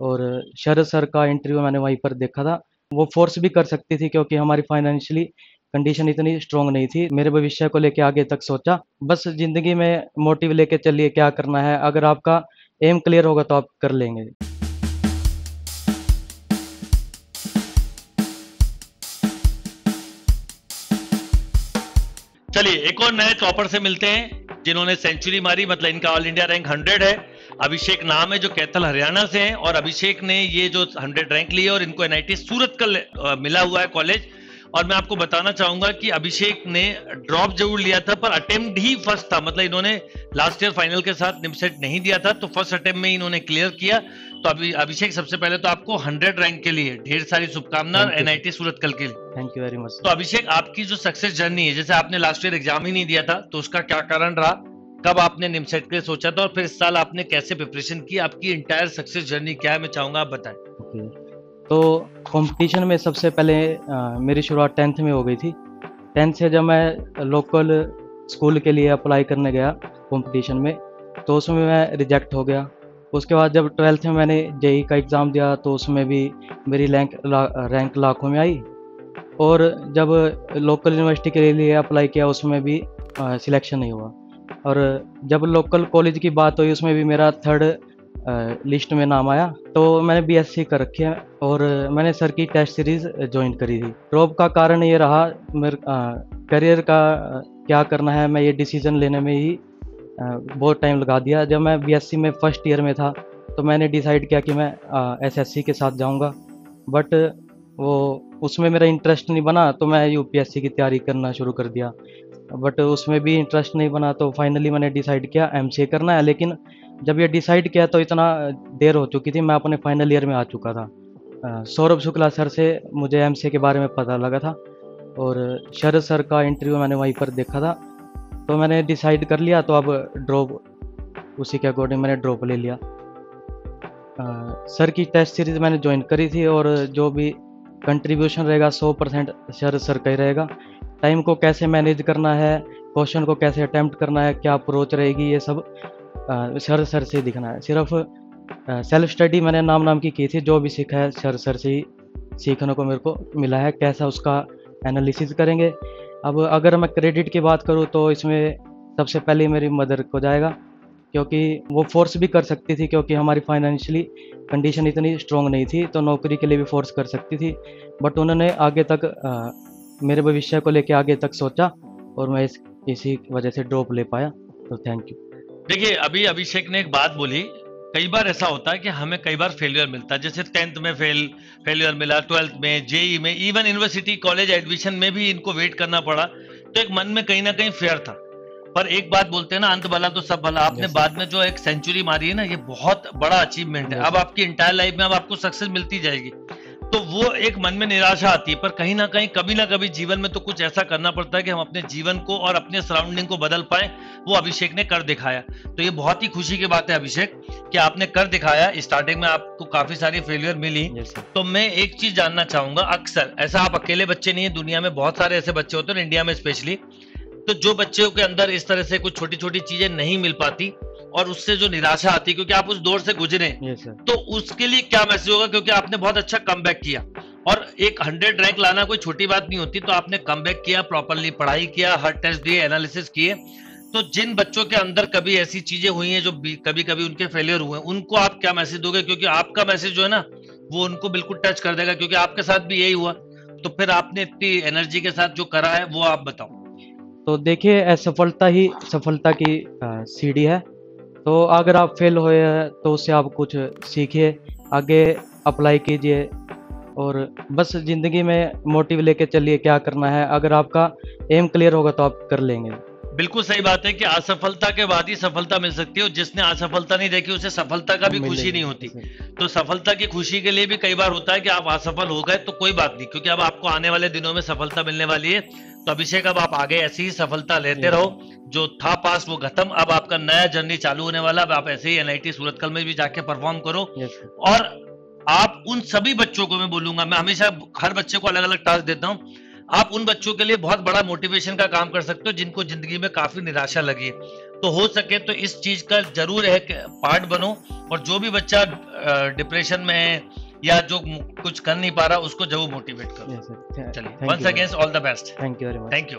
और शरद सर का इंटरव्यू मैंने वहीं पर देखा था। वो फोर्स भी कर सकती थी क्योंकि हमारी फाइनेंशियली कंडीशन इतनी स्ट्रांग नहीं थी। मेरे भविष्य को लेके आगे तक सोचा। बस ज़िंदगी में मोटिव लेके चलिए, क्या करना है? अगर आपका एम क्लियर होगा तो आप कर लेंगे। चलिए, एक और नए टॉपर से मिलते हैं, जिन्होंने सेंचुरी मारी मतलब इनका ऑल इंडिया रैंक 100 है। अभिषेक नाम है जो कैथल हरियाणा से हैं और अभिषेक ने ये जो 100 रैंक लिए और इनको एनआईटी सूरत का मिला हुआ है कॉलेज। और मैं आपको बताना चाहूँगा कि अभिषेक ने ड्रॉप ज़रूर लिया था पर अटेम्प्ट ही फ़र्स्ट था। मतलब इन्होंने लास्ट ईयर फाइनल के साथ निमसेट नहीं दिया था तो फ़र्स्ट अटेम्प्ट में इन्होंने क्लियर किया। तो अभी अभिषेक सबसे पहले तो आपको हंड्रेड रैंक के लिए ढेर सारी शुभकामना एनआईटी सूरत कल के लिए। थैंक यू वेरी मच तो अभिषेक आपकी जो सक्सेस जर्नी है जैसे आपने लास्ट ईयर एग्ज़ाम ही नहीं दिया था तो उसका क्या कारण रहा? कब आपने निमसेट के सोचा था और फिर इस साल आपने कैसे प्रिपरेशन की? आपकी इंटायर सक्सेस जर्नी क्या है? मैं चाहूँगा आप बताएँ। Okay. तो कंपटीशन में सबसे पहले आ, मेरी शुरुआत टेंथ में हो गई थी। टेंथ से जब मैं लोकल स्कूल के लिए अप्लाई करने गया कंपटीशन में तो उसमें मैं रिजेक्ट हो गया। उसके बाद जब ट्वेल्थ में मैंने जेई का एग्ज़ाम दिया तो उसमें भी मेरी रैंक रैंक लाखों में आई। और जब लोकल यूनिवर्सिटी के लिए अप्लाई किया उसमें भी सिलेक्शन नहीं हुआ। और जब लोकल कॉलेज की बात हुई, उसमें भी मेरा थर्ड लिस्ट में नाम आया तो मैंने बीएससी कर रखी है और मैंने सर की टेस्ट सीरीज़ ज्वाइन करी थी। ड्रॉप का कारण ये रहा, मेरे करियर का क्या करना है, मैं ये डिसीज़न लेने में ही बहुत टाइम लगा दिया। जब मैं बीएससी में फ़र्स्ट ईयर में था तो मैंने डिसाइड किया कि मैं एसएससी के साथ जाऊँगा। बट वो, उसमें मेरा इंटरेस्ट नहीं बना तो मैं यूपीएससी की तैयारी करना शुरू कर दिया। बट उसमें भी इंटरेस्ट नहीं बना तो फाइनली मैंने डिसाइड किया एम करना है। लेकिन जब ये डिसाइड किया तो इतना देर हो चुकी थी मैं अपने फाइनल ईयर में आ चुका था। सौरभ शुक्ला सर से मुझे एम के बारे में पता लगा था और शरद सर का इंटरव्यू मैंने वहीं पर देखा था। तो मैंने डिसाइड कर लिया तो अब ड्रॉप उसी के अकॉर्डिंग मैंने ड्रॉप ले लिया। आ, सर की टेस्ट सीरीज़ मैंने ज्वाइन करी थी और जो भी कंट्रीब्यूशन रहेगा सौ परसेंट शरद सर का ही रहेगा। टाइम को कैसे मैनेज करना है, क्वेश्चन को कैसे अटैम्प्ट करना है, क्या अप्रोच रहेगी, ये सब सर सर से दिखना है। सिर्फ़ सेल्फ स्टडी मैंने नाम नाम की की थी, जो भी सीखा है, सर सर से ही सीखने को मेरे को मिला है, कैसा उसका एनालिसिस करेंगे। अब अगर मैं क्रेडिट की बात करूँ तो इसमें सबसे पहले मेरी मदर को जाएगा, क्योंकि वो फोर्स भी कर सकती थी, क्योंकि हमारी फाइनेंशियली कंडीशन इतनी स्ट्रॉन्ग नहीं थी तो नौकरी के लिए भी फोर्स कर सकती थी। बट उन्होंने आगे तक मेरे भविष्य को लेके आगे तक सोचा और मैं इस इसी वजह से ड्रॉप ले पाया तो थैंक यू देखिए अभी अभिषेक ने एक बात बोली कई बार ऐसा होता है कि हमें कई बार फेलियर मिलता है। जैसे टेंथ में फेल फेलियर मिला ट्वेल्थ में जेई में इवन यूनिवर्सिटी कॉलेज एडमिशन में भी इनको वेट करना पड़ा तो एक मन में कहीं ना कहीं फेयर था। पर एक बात बोलते हैं ना अंत भला तो सब भला। आपने बाद में जो एक सेंचुरी मारी है ना ये बहुत बड़ा अचीवमेंट है। अब आपकी इंटायर लाइफ में अब आपको सक्सेस मिलती जाएगी। तो वो एक मन में निराशा आती है पर कहीं ना कहीं कभी ना कभी जीवन में तो कुछ ऐसा करना पड़ता है कि हम अपने जीवन को और अपने सराउंडिंग को बदल पाए वो अभिषेक ने कर दिखाया। तो ये बहुत ही खुशी की बात है अभिषेक कि आपने कर दिखाया। स्टार्टिंग में आपको काफ़ी सारी फेलियर मिली। तो मैं एक चीज़ जानना चाहूँगा अक्सर ऐसा आप अकेले बच्चे नहीं है दुनिया में बहुत सारे ऐसे बच्चे होते हैं इंडिया में स्पेशली तो जो बच्चों के अंदर इस तरह से कुछ छोटी छोटी चीज़ें नहीं मिल पाती और उससे जो निराशा आती है क्योंकि आप उस दौर से गुजरे। तो उसके लिए क्या मैसेज होगा? क्योंकि आपने बहुत अच्छा कम किया। और एक हंड्रेड रैंक लाना कोई छोटी बात नहीं होती तो आपने कम किया प्रॉपरली पढ़ाई किया हर टेस्ट दिए एनालिसिस किए। तो जिन बच्चों के अंदर कभी ऐसी चीज़ें हुई हैं जो कभी कभी उनके फेलियर हुए उनको आप क्या मैसेज दोगे? क्योंकि आपका मैसेज जो है ना वो उनको बिल्कुल टच कर देगा क्योंकि आपके साथ भी यही हुआ। तो फिर आपने इतनी एनर्जी के साथ जो करा है वो आप बताओ। तो देखिए असफलता ही सफलता की सीढ़ी है। तो अगर आप फेल हुए हैं तो उससे आप कुछ सीखिए आगे अप्लाई कीजिए और बस ज़िंदगी में मोटिव लेके चलिए क्या करना है। अगर आपका एम क्लियर होगा तो आप कर लेंगे। बिल्कुल सही बात है कि असफलता के बाद ही सफलता मिल सकती है और जिसने असफलता नहीं देखी उसे सफलता का भी खुशी नहीं होती। तो सफलता की खुशी के लिए भी कई बार होता है कि आप असफल हो गए तो कोई बात नहीं क्योंकि अब आपको आने वाले दिनों में सफलता मिलने वाली है। तो अभिषेक अब आप आगे ऐसी ही सफलता लेते रहो। जो था पास वो खत्म। अब आपका नया जर्नी चालू होने वाला अब आप ऐसे ही एनआईटी सूरतकल में भी जाके परफॉर्म करो। और आप उन सभी बच्चों को मैं बोलूँगा मैं हमेशा हर बच्चे को अलग अलग टास्क देता हूँ। आप उन बच्चों के लिए बहुत बड़ा मोटिवेशन का काम कर सकते हो जिनको ज़िंदगी में काफ़ी निराशा लगी है। तो हो सके तो इस चीज़ का ज़रूर एक पार्ट बनो। और जो भी बच्चा डिप्रेशन में है या जो कुछ कर नहीं पा रहा उसको ज़रूर मोटिवेट करो। चलिए once against all the best thank you very much thank you